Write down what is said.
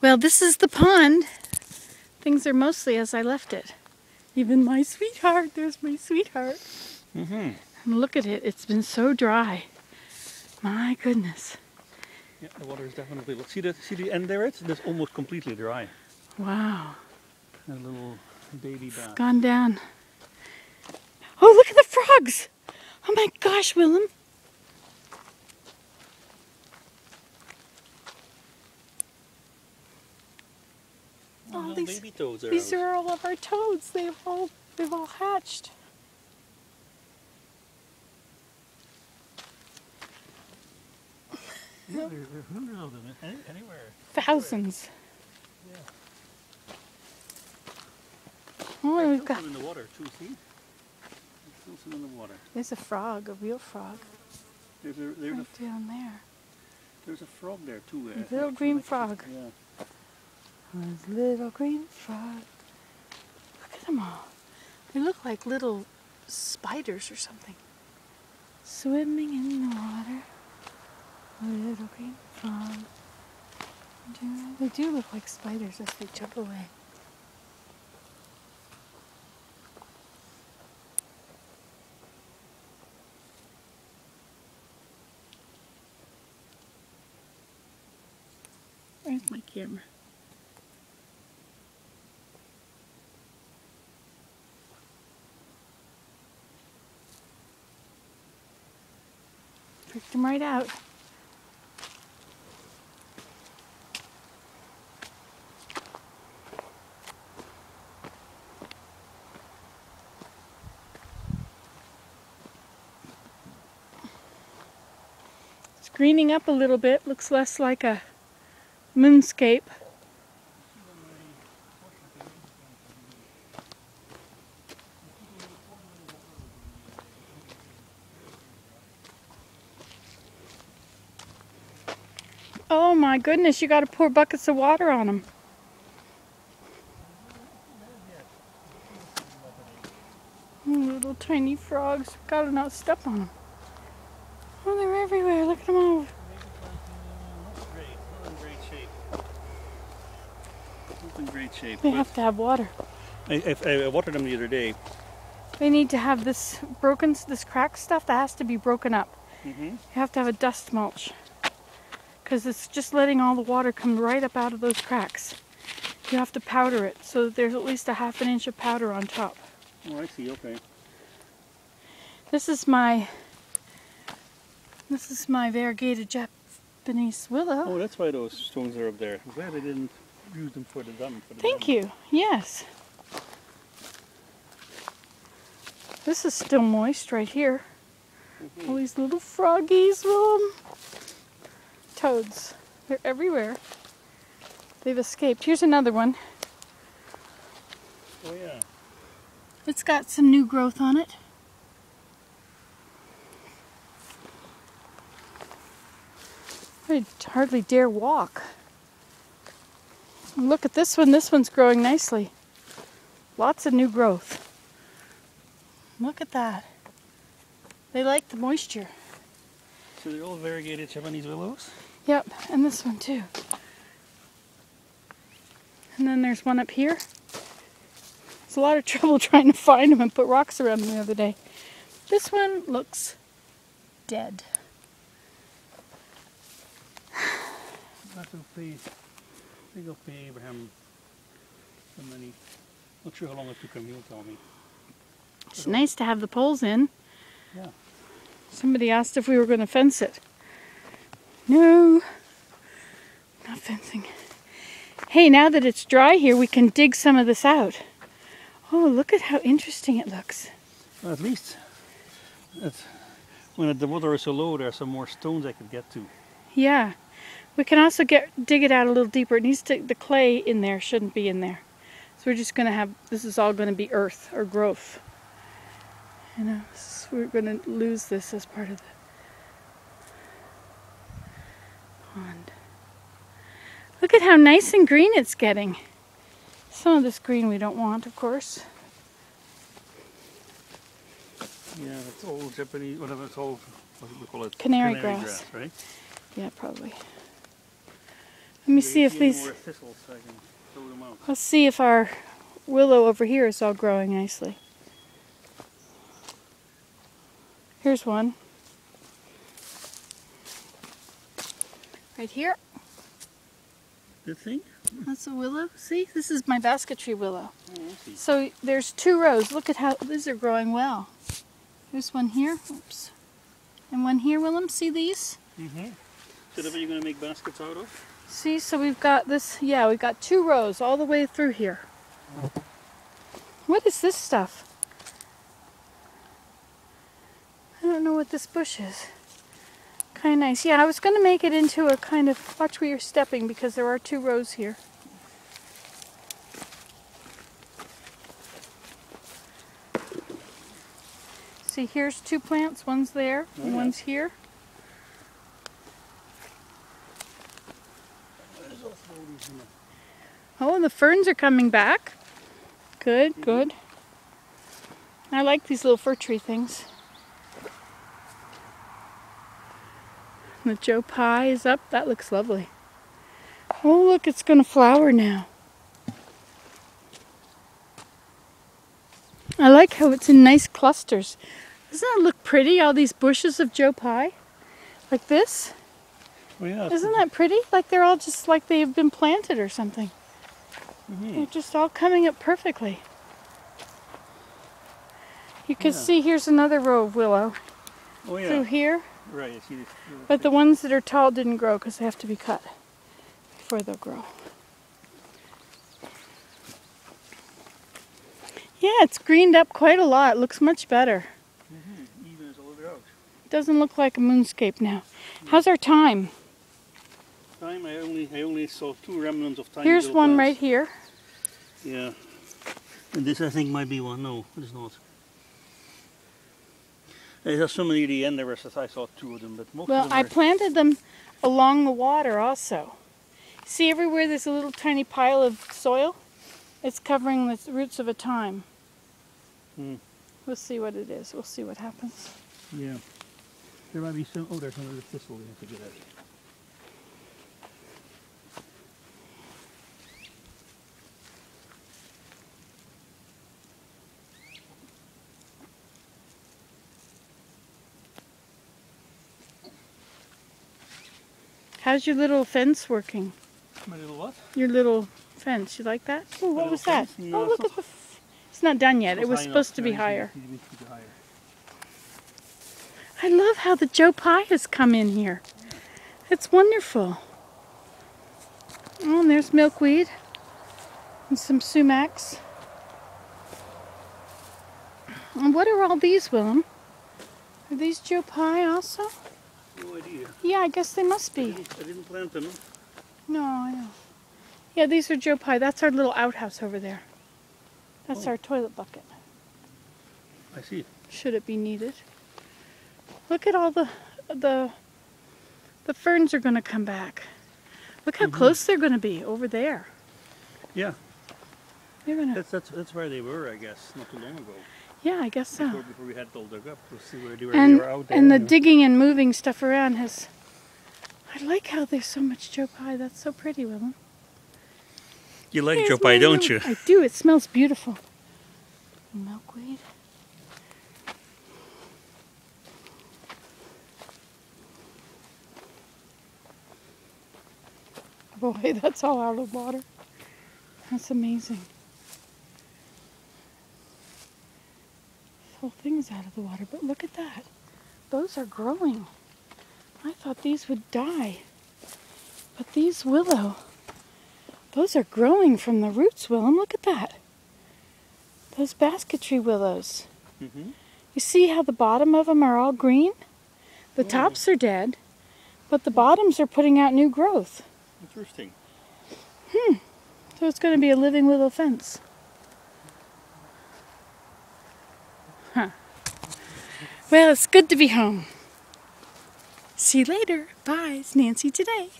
Well, this is the pond. Things are mostly as I left it. Even my sweetheart, there's my sweetheart. Mm-hmm. And look at it, it's been so dry. My goodness. Yeah, the water is definitely. Look, see the see the end there? It's that's almost completely dry. Wow. A little baby bath. Gone down. Oh, look at the frogs! Oh my gosh, Willem. Oh, all little these- baby toads are These out. are all of our toads. They've all they've all hatched. Yeah, there, there are hundreds of them any, anywhere. Thousands. Yeah. Oh, and we've got some in the water too. See? There's still some in the water. there's a frog, a real frog, There's a there's a down there. there's a frog there too. uh, A little green frog. Yeah. Little green frog. Look at them all. They look like little spiders or something. Swimming in the water. Little green frog. They do look like spiders as they jump away. Where's my camera? Picked them right out. It's greening up a little bit, looks less like a moonscape. Oh my goodness, you gotta pour buckets of water on them. Little tiny frogs, gotta not step on them. Oh, they're everywhere, look at them all. Not great. Not in great shape. In great shape. They have to have water. I, I, I watered them the other day. They need to have this broken, this cracked stuff that has to be broken up. Mm-hmm. You have to have a dust mulch because it's just letting all the water come right up out of those cracks. You have to powder it so that there's at least a half an inch of powder on top. Oh, I see. Okay. This is my this is my variegated Japanese willow. Oh, that's why those stones are up there. I'm glad I didn't use them for the dam. For the Thank you. Yes. This is still moist right here. Mhm. All these little froggies, Willem. Toads. They're everywhere. They've escaped. Here's another one. Oh yeah. It's got some new growth on it. I hardly dare walk. Look at this one. This one's growing nicely. Lots of new growth. Look at that. They like the moisture. So they're all variegated Japanese willows. Yep, and this one too. And then there's one up here. It's a lot of trouble trying to find them and put rocks around them the other day. This one looks dead. That will pay. I think I'll pay Abraham money. Not sure how long it took him. He'll tell me. It's nice to have the poles in. Yeah. Somebody asked if we were going to fence it. No, not fencing. Hey, now that it's dry here, we can dig some of this out. Oh, look at how interesting it looks. Well, at least, when the water is so low, there are some more stones I could get to. Yeah. We can also get dig it out a little deeper. It needs to the clay in there shouldn't be in there. So we're just gonna have this is all gonna be earth or growth. You is- we're gonna lose this as part of the pond. Look at how nice and green it's getting. Some of this green we don't want, of course. Yeah, it's all Japanese, whatever it's all, what do we call it? Canary grass. grass. right? Yeah, probably. Let me see if these. thistles, I can throw them out. Let's see if our willow over here is all growing nicely. Here's one. Right here. This thing? That's a willow. See, this is my basketry willow. Oh, I see. So there's two rows. Look at how these are growing well. There's one here. Oops. And one here, Willem. See these? Mm-hmm. So that what you're going to make baskets out of? See, so we've got this, yeah, we've got two rows all the way through here. What is this stuff? I don't know what this bush is. Kind of nice. Yeah, I was going to make it into a kind of, watch where you're stepping because there are two rows here. See, here's two plants. One's there, Oh, yeah. one's here. Oh, and the ferns are coming back. Good, mm-hmm. good. I like these little fir tree things. The Joe Pye is up. That looks lovely. Oh, look, it's going to flower now. I like how it's in nice clusters. Doesn't that look pretty, all these bushes of Joe Pye? Like this? Oh, yeah. Isn't that pretty? Like they're all just like they've been planted or something. Mm -hmm. They're just all coming up perfectly. You can Yeah. see here's another row of willow Oh, yeah. through here, Right, I see this. but the ones that are tall didn't grow because they have to be cut before they'll grow. Yeah, it's greened up quite a lot. It looks much better. Mhm, Even as all the way out. Doesn't look like a moonscape now. How's our thyme? Thyme, I only, I only saw two remnants of thyme. Here's one plants. right here. Yeah. And this I think might be one. No, it is not. There's so many of the end there was I saw two of them, but most Well, of them I are planted them along the water also. See everywhere there's a little tiny pile of soil? It's covering the roots of a thyme. Hmm. We'll see what it is. We'll see what happens. Yeah. There might be some. Oh, there's another thistle we have to get at. How's your little fence working? My little what? Your little fence. You like that? Oh, what was that? fence? Oh, look at the. F- it's not done yet. It was supposed to be higher. to be higher. I love how the Joe Pye has come in here. It's wonderful. Oh, and there's milkweed and some sumacs. And what are all these, Willem? Are these Joe Pye also? No idea. Yeah, I guess they must I be. didn't, I didn't plant them. No, I know. Yeah, these are Joe Pye. That's our little outhouse over there. That's Oh. our toilet bucket. I see. should it be needed. Look at all the the the ferns are going to come back. Look how Mhm. close they're going to be over there. Yeah, They're to that's that's that's where they were, I guess, not too long ago. Yeah, I guess so. before we had it all dug up, to see where they were, And they were out there. and the you know. digging and moving stuff around has I like how there's so much Joe Pye. That's so pretty, Willem. You like There's Joe Pye, don't you? I do. It smells beautiful. Milkweed. Boy, that's all out of water. That's amazing. This whole thing is out of the water, but look at that. Those are growing. I thought these would die. But these willow, those are growing from the roots, Willem. Look at that. Those basketry willows. hmm You see how the bottom of them are all green? The Yeah. tops are dead, but the bottoms are putting out new growth. Interesting. Hmm. So it's going to be a living willow fence. Well, it's good to be home. See you later. Bye. It's Nancy today.